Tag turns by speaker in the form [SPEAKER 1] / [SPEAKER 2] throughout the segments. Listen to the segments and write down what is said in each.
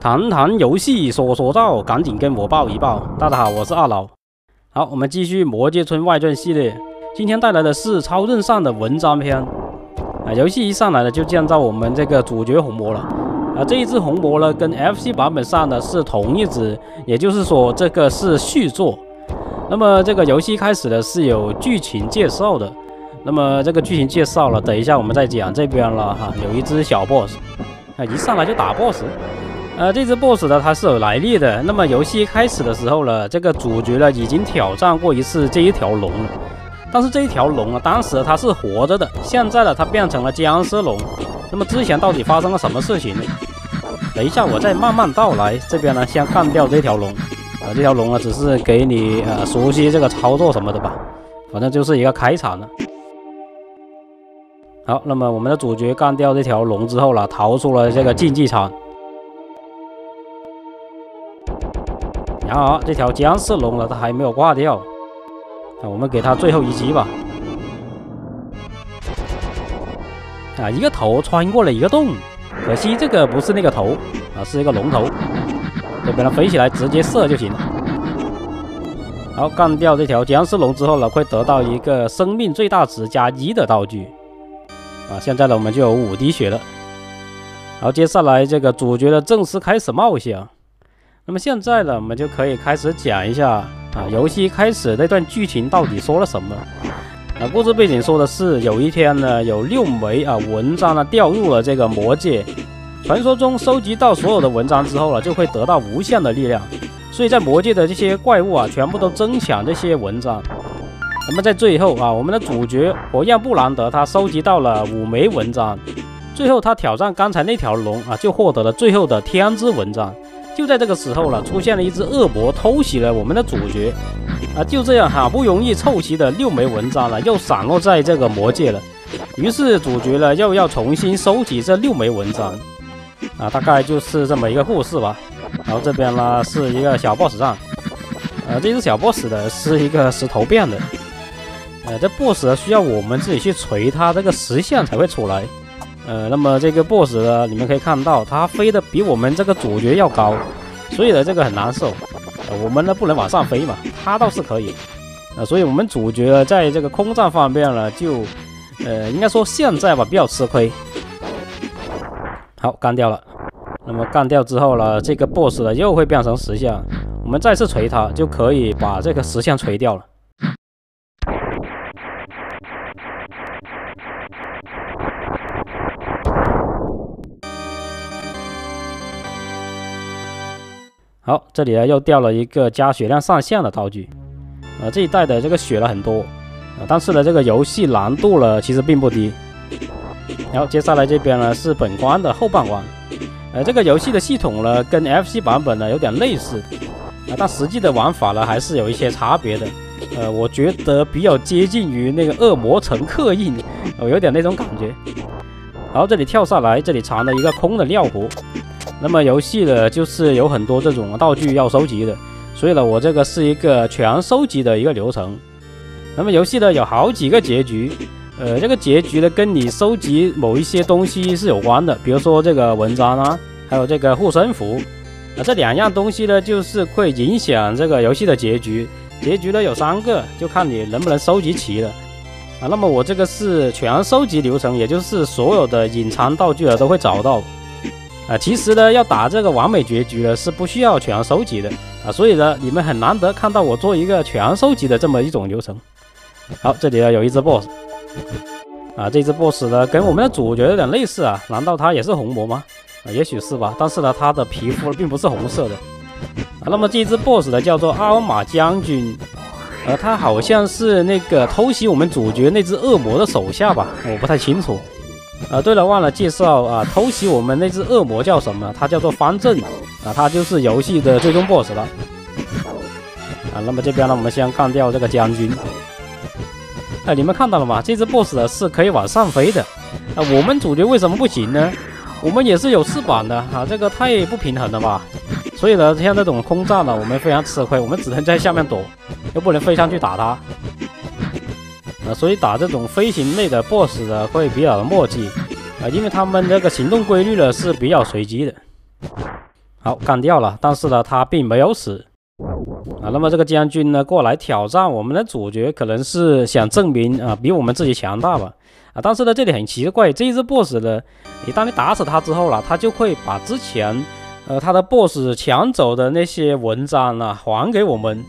[SPEAKER 1] 谈谈游戏，说说照，赶紧跟我报一报。大家好，我是二老。好，我们继续《魔界村外传》系列，今天带来的是超任上的文章篇。啊，游戏一上来呢，就见到我们这个主角红魔了。啊，这一只红魔呢，跟 FC 版本上的是同一只，也就是说这个是续作。那么这个游戏开始的是有剧情介绍的。那么这个剧情介绍了，等一下我们再讲这边了哈。有一只小 boss，啊，一上来就打 boss。呃，这只 boss 呢，它是有来历的。那么游戏开始的时候呢，这个主角呢已经挑战过一次这一条龙。但是这一条龙啊，当时它是活着的，现在呢它变成了僵尸龙。那么之前到底发生了什么事情呢？等一下我再慢慢道来。这边呢先干掉这条龙。啊，这条龙啊只是给你呃熟悉这个操作什么的吧，反正就是一个开场了。好，那么我们的主角干掉这条龙之后了，逃出了这个竞技场。然而，这条僵尸龙呢，它还没有挂掉。那我们给它最后一击吧。啊，一个头穿过了一个洞，可惜这个不是那个头啊，是一个龙头。就给它，飞起来直接射就行了。好，干掉这条僵尸龙之后呢，会得到一个生命最大值加一的道具。啊，现在呢，我们就有五滴血了。好，接下来这个主角的正式开始冒险。那么现在呢，我们就可以开始讲一下啊，游戏开始那段剧情到底说了什么？啊，故事背景说的是有一天呢，有六枚啊文章呢掉入了这个魔界，传说中收集到所有的文章之后呢，就会得到无限的力量，所以在魔界的这些怪物啊，全部都争抢这些文章。那么在最后啊，我们的主角火焰布兰德他收集到了五枚文章，最后他挑战刚才那条龙啊，就获得了最后的天之文章。就在这个时候了，出现了一只恶魔偷袭了我们的主角，啊，就这样好不容易凑齐的六枚文章了，又散落在这个魔界了。于是主角呢又要重新收集这六枚文章，啊，大概就是这么一个故事吧。然后这边呢是一个小 boss 战，呃，这只小 boss 呢是一个石头变的，呃，这 boss 呢需要我们自己去锤它，这个石像才会出来。呃，那么这个 boss 呢，你们可以看到，它飞得比我们这个主角要高，所以呢，这个很难受。呃、我们呢不能往上飞嘛，它倒是可以。呃，所以我们主角在这个空战方面呢，就呃，应该说现在吧比较吃亏。好，干掉了。那么干掉之后呢，这个 boss 呢又会变成石像，我们再次锤它，就可以把这个石像锤掉了。好，这里呢又掉了一个加血量上限的道具，呃，这一代的这个血了很多，呃，但是呢，这个游戏难度呢其实并不低。然后接下来这边呢是本关的后半关，呃，这个游戏的系统呢跟 FC 版本呢有点类似，啊，但实际的玩法呢还是有一些差别的，呃，我觉得比较接近于那个恶魔城刻印，我有点那种感觉。然后这里跳下来，这里藏了一个空的尿壶。那么游戏呢，就是有很多这种道具要收集的，所以呢，我这个是一个全收集的一个流程。那么游戏呢，有好几个结局，呃，这个结局呢，跟你收集某一些东西是有关的，比如说这个文章啊，还有这个护身符，啊，这两样东西呢，就是会影响这个游戏的结局。结局呢有三个，就看你能不能收集齐了。啊，那么我这个是全收集流程，也就是所有的隐藏道具啊都会找到。啊，其实呢，要打这个完美结局呢，是不需要全收集的啊，所以呢，你们很难得看到我做一个全收集的这么一种流程。好，这里呢有一只 boss，啊，这只 boss 呢跟我们的主角有点类似啊，难道他也是红魔吗？啊，也许是吧，但是呢，他的皮肤并不是红色的。啊，那么这只 boss 呢叫做阿尔玛将军，呃，他好像是那个偷袭我们主角那只恶魔的手下吧，我不太清楚。啊，对了，忘了介绍啊，偷袭我们那只恶魔叫什么？他叫做方阵啊，他就是游戏的最终 BOSS 了。啊，那么这边呢，我们先干掉这个将军。哎，你们看到了吗？这只 BOSS 呢是可以往上飞的。啊，我们主角为什么不行呢？我们也是有翅膀的啊，这个太不平衡了吧？所以呢，像这种空战呢，我们非常吃亏，我们只能在下面躲，又不能飞上去打他。啊，所以打这种飞行类的 BOSS 呢会比较的墨迹啊，因为他们这个行动规律呢是比较随机的。好，干掉了，但是呢他并没有死啊。那么这个将军呢过来挑战我们的主角，可能是想证明啊比我们自己强大吧。啊，但是呢这里很奇怪，这一只 BOSS 呢，你当你打死他之后了，他就会把之前呃他的 BOSS 抢走的那些文章呢还给我们。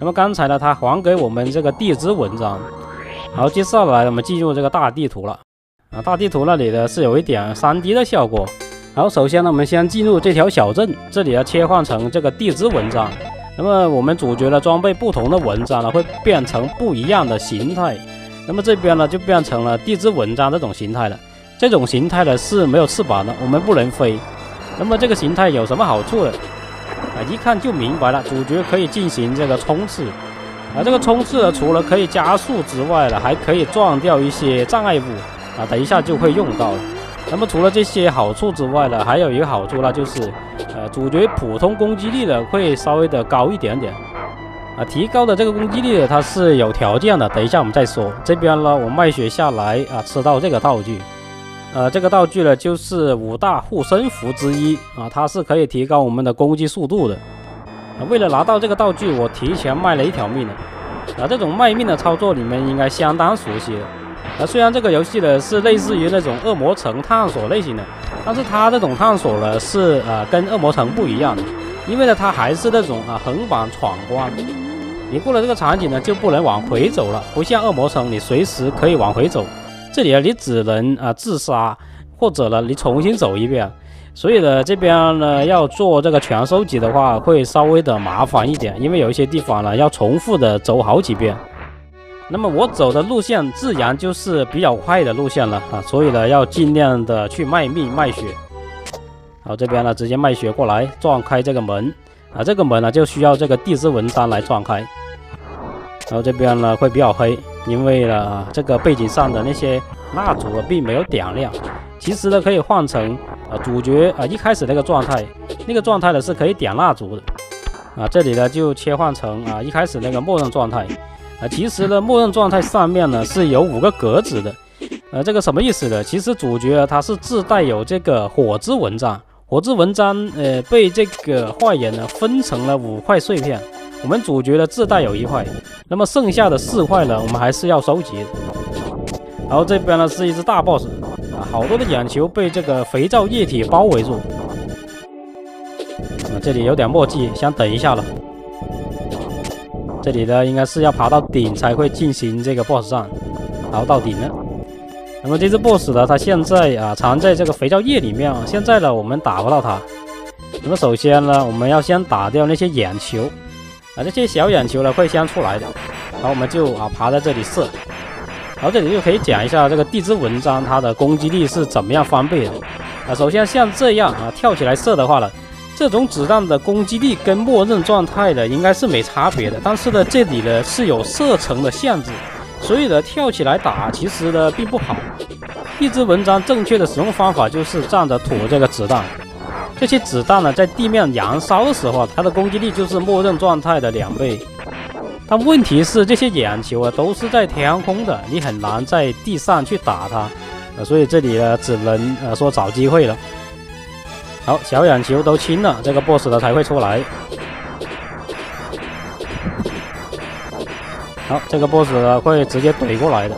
[SPEAKER 1] 那么刚才呢他还给我们这个地质文章。好，接下来我们进入这个大地图了。啊，大地图那里呢是有一点 3D 的效果。好，首先呢，我们先进入这条小镇，这里要切换成这个地质文章。那么我们主角的装备不同的文章呢，会变成不一样的形态。那么这边呢就变成了地质文章这种形态了。这种形态呢是没有翅膀的，我们不能飞。那么这个形态有什么好处呢？啊，一看就明白了，主角可以进行这个冲刺。啊，这个冲刺呢，除了可以加速之外呢，还可以撞掉一些障碍物。啊，等一下就会用到了。那么除了这些好处之外呢，还有一个好处，那就是，呃，主角普通攻击力呢会稍微的高一点点。啊，提高的这个攻击力呢它是有条件的，等一下我们再说。这边呢，我卖血下来啊，吃到这个道具。呃，这个道具呢就是五大护身符之一啊，它是可以提高我们的攻击速度的。为了拿到这个道具，我提前卖了一条命的。啊，这种卖命的操作你们应该相当熟悉了。啊，虽然这个游戏呢是类似于那种恶魔城探索类型的，但是它这种探索呢是呃跟恶魔城不一样的，因为呢它还是那种啊横版闯关，你过了这个场景呢就不能往回走了，不像恶魔城你随时可以往回走，这里啊你只能啊自杀，或者呢你重新走一遍。所以呢，这边呢要做这个全收集的话，会稍微的麻烦一点，因为有一些地方呢要重复的走好几遍。那么我走的路线自然就是比较快的路线了啊，所以呢要尽量的去卖命卖血。好，这边呢直接卖血过来撞开这个门啊，这个门呢就需要这个地质文章来撞开。然后这边呢会比较黑，因为呢这个背景上的那些蜡烛并没有点亮。其实呢可以换成。啊，主角啊，一开始那个状态，那个状态呢是可以点蜡烛的。啊，这里呢就切换成啊一开始那个默认状态。啊，其实呢默认状态上面呢是有五个格子的。呃，这个什么意思呢？其实主角他是自带有这个火之文章，火之文章呃被这个坏人呢分成了五块碎片。我们主角呢自带有一块，那么剩下的四块呢我们还是要收集。然后这边呢是一只大 boss 啊。好多的眼球被这个肥皂液体包围住，啊，这里有点墨迹，先等一下了。这里呢，应该是要爬到顶才会进行这个 BOSS 战，然后到顶了。那么这只 BOSS 呢，它现在啊藏在这个肥皂液里面啊，现在呢我们打不到它。那么首先呢，我们要先打掉那些眼球，啊，这些小眼球呢会先出来的，然后我们就啊爬在这里射。然后这里就可以讲一下这个地质文章它的攻击力是怎么样翻倍的啊。首先像这样啊跳起来射的话呢，这种子弹的攻击力跟默认状态的应该是没差别的。但是呢这里呢是有射程的限制，所以呢跳起来打其实呢并不好。地质文章正确的使用方法就是站着吐这个子弹，这些子弹呢在地面燃烧的时候，它的攻击力就是默认状态的两倍。但问题是，这些眼球啊都是在天空的，你很难在地上去打它，呃，所以这里呢只能呃说找机会了。好，小眼球都清了，这个 boss 呢才会出来。好，这个 boss 呢会直接怼过来的。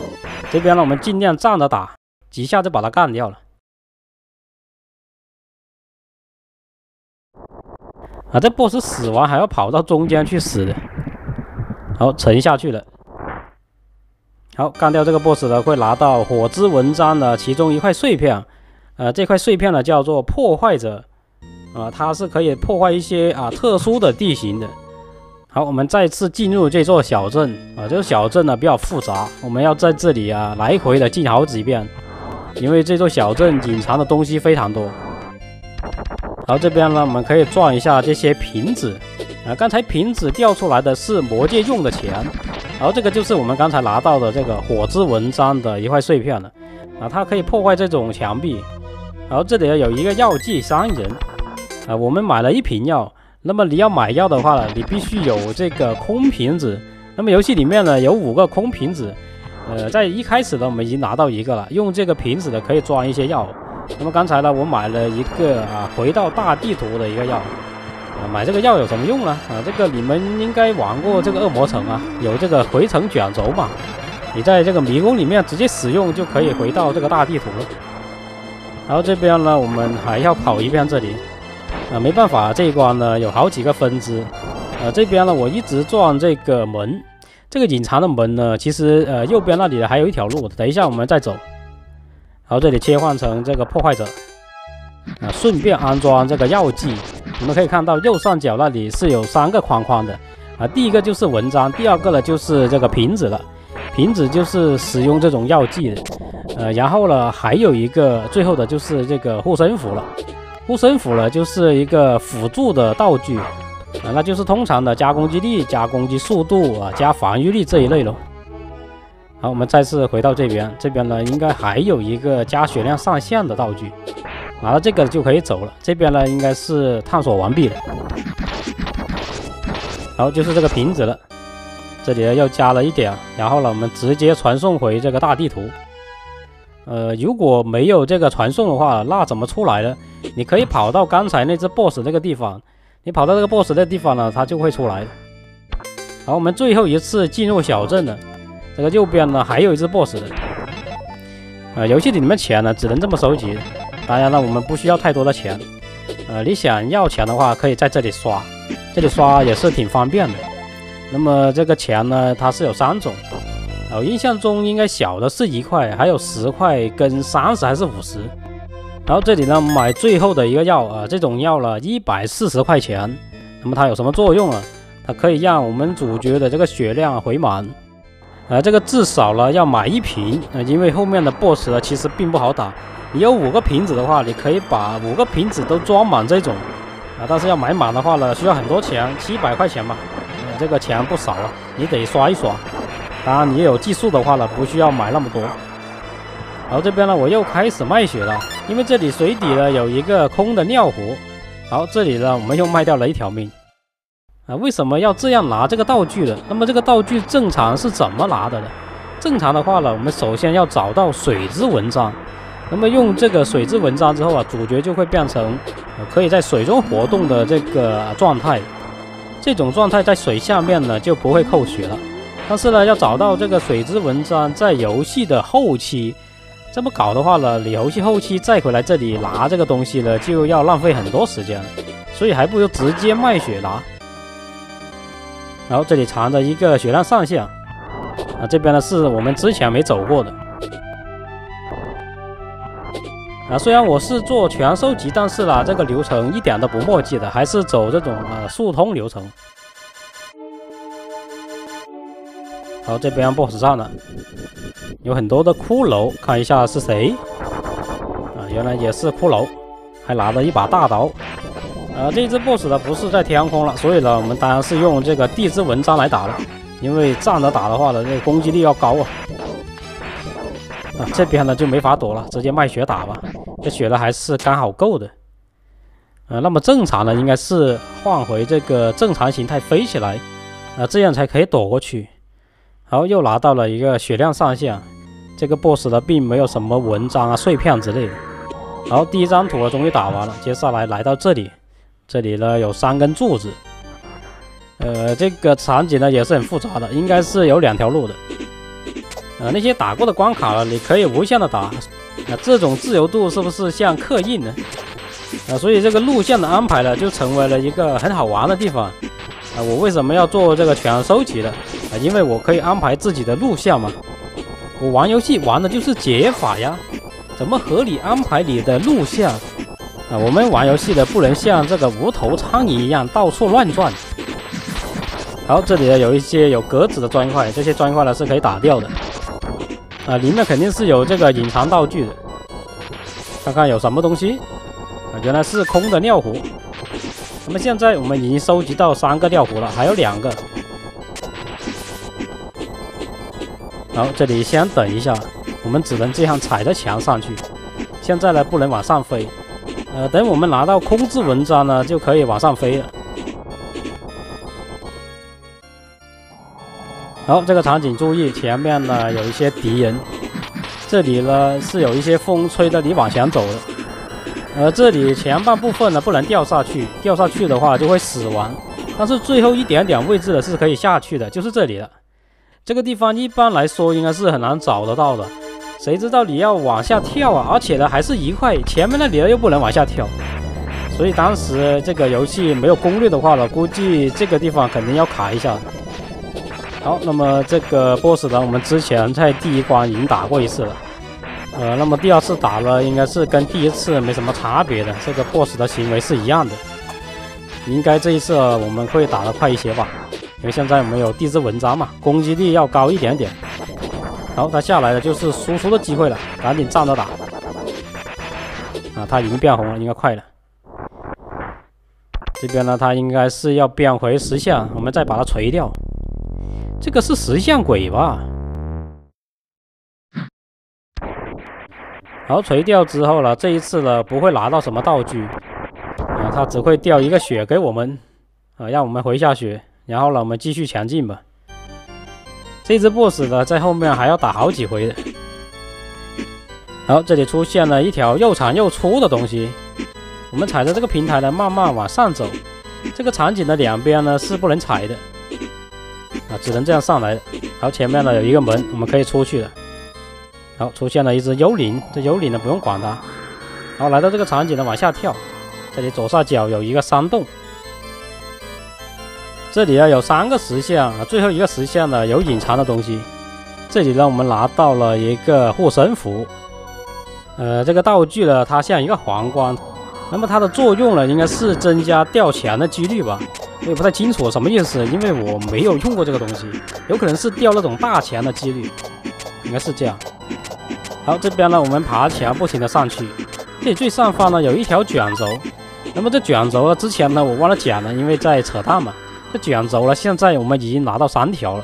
[SPEAKER 1] 这边呢我们尽量站着打，几下就把它干掉了。啊，这 boss 死完还要跑到中间去死的。好，沉下去了。好，干掉这个 boss 呢，会拿到火之文章的其中一块碎片。呃，这块碎片呢叫做破坏者，啊，它是可以破坏一些啊特殊的地形的。好，我们再次进入这座小镇。啊，这个小镇呢比较复杂，我们要在这里啊来回的进好几遍，因为这座小镇隐藏的东西非常多。然后，这边呢我们可以转一下这些瓶子。啊，刚才瓶子掉出来的是魔界用的钱，然后这个就是我们刚才拿到的这个火之文章的一块碎片了。啊，它可以破坏这种墙壁。然后这里有一个药剂商人，啊，我们买了一瓶药。那么你要买药的话呢，你必须有这个空瓶子。那么游戏里面呢有五个空瓶子，呃，在一开始呢，我们已经拿到一个了，用这个瓶子的可以装一些药。那么刚才呢，我买了一个啊，回到大地图的一个药。啊，买这个药有什么用呢？啊，这个你们应该玩过这个恶魔城啊，有这个回城卷轴嘛。你在这个迷宫里面直接使用就可以回到这个大地图了。然后这边呢，我们还要跑一遍这里。啊，没办法，这一关呢有好几个分支。呃，这边呢我一直转这个门，这个隐藏的门呢，其实呃右边那里还有一条路，等一下我们再走。然后这里切换成这个破坏者，啊，顺便安装这个药剂。你们可以看到右上角那里是有三个框框的，啊，第一个就是文章，第二个呢就是这个瓶子了。瓶子就是使用这种药剂的，呃，然后呢，还有一个最后的就是这个护身符了。护身符呢，就是一个辅助的道具，啊，那就是通常的加攻击力、加攻击速度啊、加防御力这一类咯。好，我们再次回到这边，这边呢应该还有一个加血量上限的道具，拿到这个就可以走了。这边呢应该是探索完毕了。好，就是这个瓶子了。这里呢又加了一点，然后呢，我们直接传送回这个大地图。呃，如果没有这个传送的话，那怎么出来呢？你可以跑到刚才那只 boss 那个地方，你跑到这个 boss 的地方呢，它就会出来。好，我们最后一次进入小镇了。这个右边呢还有一只 boss 的。呃，游戏里面钱呢只能这么收集，当然了，我们不需要太多的钱。呃，你想要钱的话，可以在这里刷，这里刷也是挺方便的。那么这个钱呢，它是有三种，我印象中应该小的是一块，还有十块跟三十还是五十。然后这里呢买最后的一个药啊，这种药了一百四十块钱。那么它有什么作用呢？它可以让我们主角的这个血量回满。啊，这个至少呢要买一瓶啊，因为后面的 BOSS 呢其实并不好打。你有五个瓶子的话，你可以把五个瓶子都装满这种啊，但是要买满的话呢，需要很多钱，七百块钱吧。这个钱不少了，你得刷一刷。当然，你有技术的话呢，不需要买那么多。然后这边呢，我又开始卖血了，因为这里水底呢有一个空的尿壶。好，这里呢我们又卖掉了一条命。啊，为什么要这样拿这个道具呢？那么这个道具正常是怎么拿的呢？正常的话呢，我们首先要找到水之文章。那么用这个水之文章之后啊，主角就会变成可以在水中活动的这个状态。这种状态在水下面呢就不会扣血了，但是呢要找到这个水之文章，在游戏的后期这么搞的话呢，你游戏后期再回来这里拿这个东西呢就要浪费很多时间，所以还不如直接卖血拿。然后这里藏着一个血量上限，啊这边呢是我们之前没走过的。啊，虽然我是做全收集，但是呢，这个流程一点都不墨迹的，还是走这种呃速通流程。好，这边 BOSS 上了，有很多的骷髅，看一下是谁。啊，原来也是骷髅，还拿着一把大刀。啊，这只 BOSS 呢不是在天空了，所以呢，我们当然是用这个地之文章来打了，因为站着打的话呢，这个攻击力要高啊。啊，这边呢就没法躲了，直接卖血打吧。这血呢还是刚好够的，呃，那么正常的应该是换回这个正常形态飞起来，啊，这样才可以躲过去。好，又拿到了一个血量上限，这个 boss 呢并没有什么文章啊、碎片之类的。好，第一张图终于打完了，接下来来到这里，这里呢有三根柱子，呃，这个场景呢也是很复杂的，应该是有两条路的。呃，那些打过的关卡呢，你可以无限的打。那这种自由度是不是像刻印呢？啊，所以这个路线的安排呢，就成为了一个很好玩的地方。啊，我为什么要做这个全收集呢？啊，因为我可以安排自己的路线嘛。我玩游戏玩的就是解法呀，怎么合理安排你的路线？啊，我们玩游戏的不能像这个无头苍蝇一样到处乱转。好，这里呢有一些有格子的砖块，这些砖块呢是可以打掉的。啊，里面肯定是有这个隐藏道具的，看看有什么东西。啊，原来是空的尿壶。那么现在我们已经收集到三个尿壶了，还有两个。好，这里先等一下，我们只能这样踩着墙上去。现在呢，不能往上飞。呃，等我们拿到空置文章呢，就可以往上飞了。好，这个场景注意，前面呢有一些敌人，这里呢是有一些风吹的你往前走的，呃，这里前半部分呢不能掉下去，掉下去的话就会死亡，但是最后一点点位置呢是可以下去的，就是这里了。这个地方一般来说应该是很难找得到的，谁知道你要往下跳啊？而且呢还是一块，前面那里又不能往下跳，所以当时这个游戏没有攻略的话呢，估计这个地方肯定要卡一下。好，那么这个 boss 呢，我们之前在第一关已经打过一次了，呃，那么第二次打了应该是跟第一次没什么差别的，这个 boss 的行为是一样的，应该这一次我们会打得快一些吧。因为现在我们有地质文章嘛，攻击力要高一点点。好，他下来了，就是输出的机会了，赶紧站着打。啊，他已经变红了，应该快了。这边呢，他应该是要变回石像，我们再把它锤掉。这个是石像鬼吧？好，锤掉之后了，这一次呢不会拿到什么道具，啊，他只会掉一个血给我们，啊，让我们回下血。然后呢，我们继续前进吧。这只 BOSS 呢，在后面还要打好几回的。好，这里出现了一条又长又粗的东西，我们踩着这个平台呢，慢慢往上走。这个场景的两边呢是不能踩的，啊，只能这样上来的。好，前面呢有一个门，我们可以出去了。好，出现了一只幽灵，这幽灵呢不用管它。好，来到这个场景呢，往下跳，这里左下角有一个山洞。这里啊有三个石像啊，最后一个石像呢有隐藏的东西。这里呢我们拿到了一个护身符，呃，这个道具呢它像一个皇冠，那么它的作用呢应该是增加掉钱的几率吧？我也不太清楚什么意思，因为我没有用过这个东西，有可能是掉那种大钱的几率，应该是这样。好，这边呢我们爬墙不停的上去，这里最上方呢有一条卷轴，那么这卷轴呢之前呢我忘了讲了，因为在扯淡嘛。这卷轴呢？现在我们已经拿到三条了。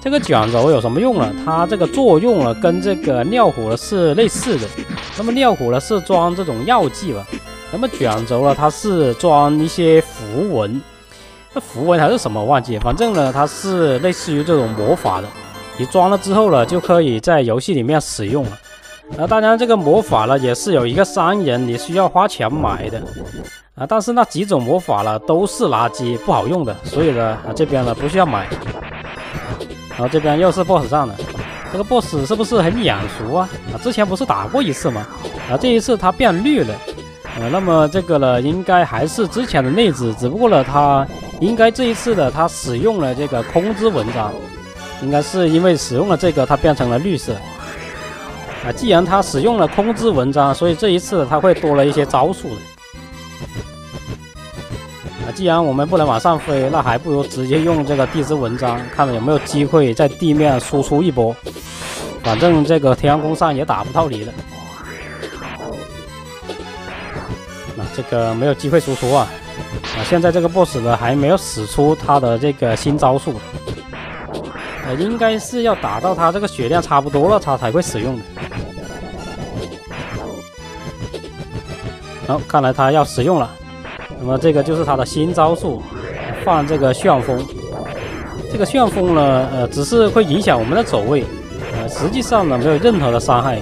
[SPEAKER 1] 这个卷轴有什么用呢？它这个作用呢，跟这个尿壶呢是类似的。那么尿壶呢是装这种药剂吧？那么卷轴呢，它是装一些符文。那符文还是什么？我忘记。反正呢，它是类似于这种魔法的。你装了之后呢，就可以在游戏里面使用了。啊，当然这个魔法呢，也是有一个商人，你需要花钱买的。啊，但是那几种魔法呢都是垃圾，不好用的，所以呢，啊这边呢不需要买。然后这边又是 BOSS 战了，这个 BOSS 是不是很眼熟啊？啊，之前不是打过一次吗？啊，这一次它变绿了。呃，那么这个呢，应该还是之前的内置，只不过呢，它应该这一次的它使用了这个空之文章，应该是因为使用了这个，它变成了绿色。啊，既然他使用了空之文章，所以这一次他会多了一些招数的。啊，既然我们不能往上飞，那还不如直接用这个地质文章，看看有没有机会在地面输出一波。反正这个天空上也打不到你了。那这个没有机会输出啊！啊，现在这个 boss 呢还没有使出他的这个新招数。呃，应该是要打到他这个血量差不多了，他才会使用的。好，看来他要使用了。那么这个就是他的新招数，放这个旋风。这个旋风呢，呃，只是会影响我们的走位，呃，实际上呢没有任何的伤害，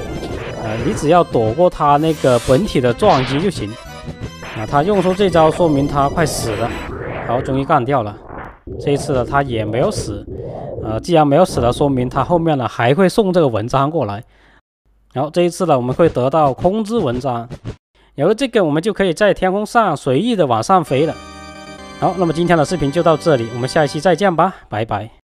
[SPEAKER 1] 呃，你只要躲过他那个本体的撞击就行。啊，他用出这招，说明他快死了。好，终于干掉了。这一次呢，他也没有死。呃，既然没有死了，说明他后面呢还会送这个文章过来。然后这一次呢，我们会得到空之文章。有了这个，我们就可以在天空上随意的往上飞了。好，那么今天的视频就到这里，我们下一期再见吧，拜拜。